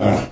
Uh,